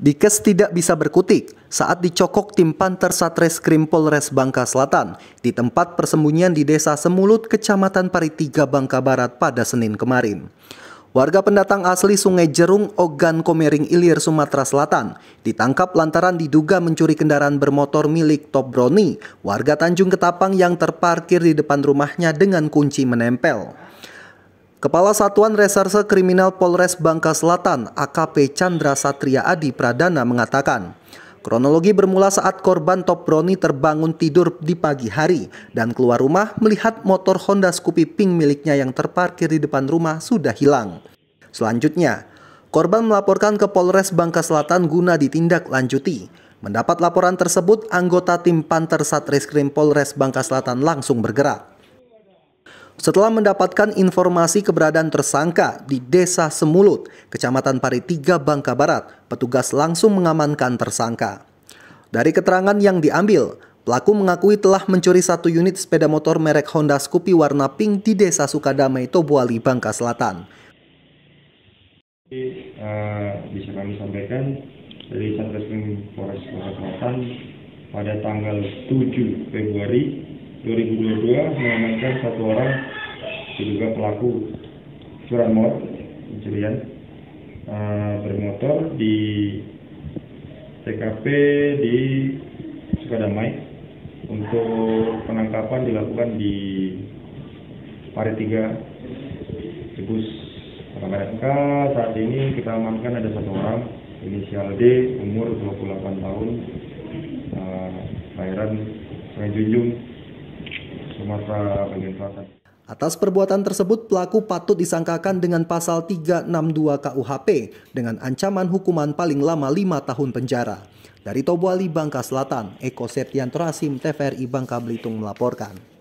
Dikes tidak bisa berkutik saat dicokok tim Panter Satreskrim Polres Bangka Selatan di tempat persembunyian di Desa Semulut, Kecamatan Paritiga, Bangka Barat pada Senin kemarin. Warga pendatang asli Sungai Jerung, Ogan Komering Ilir, Sumatera Selatan ditangkap lantaran diduga mencuri kendaraan bermotor milik Top Broni, warga Tanjung Ketapang yang terparkir di depan rumahnya dengan kunci menempel. Kepala Satuan Reserse Kriminal Polres Bangka Selatan, AKP Chandra Satria Adi Pradana mengatakan, kronologi bermula saat korban Top Broni terbangun tidur di pagi hari dan keluar rumah melihat motor Honda Scoopy Pink miliknya yang terparkir di depan rumah sudah hilang. Selanjutnya, korban melaporkan ke Polres Bangka Selatan guna ditindaklanjuti. Mendapat laporan tersebut, anggota tim Panter Satreskrim Polres Bangka Selatan langsung bergerak. Setelah mendapatkan informasi keberadaan tersangka di Desa Semulut, Kecamatan Paritiga, Bangka Barat, petugas langsung mengamankan tersangka. Dari keterangan yang diambil, pelaku mengakui telah mencuri satu unit sepeda motor merek Honda Scoopy warna pink di Desa Sukadamai, Tobuali, Bangka Selatan. Uh, bisa kami sampaikan dari Satreskrim Polres Bangka Selatan pada tanggal 7 Februari 2022 mengamankan satu orang diduga pelaku curanmor pencurian uh, bermotor di TKP di Sukadamai untuk penangkapan dilakukan di Pari 3 Bus MK saat ini kita amankan ada satu orang inisial D umur 28 tahun uh, kelahiran Sungai Junjung Sumatera bagian selatan. Atas perbuatan tersebut, pelaku patut disangkakan dengan pasal 362 KUHP dengan ancaman hukuman paling lama 5 tahun penjara. Dari Tobuali, Bangka Selatan, Eko Septianto Rasim, TVRI Bangka Belitung melaporkan.